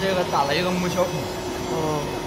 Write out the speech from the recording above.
这个打了一个木小孔。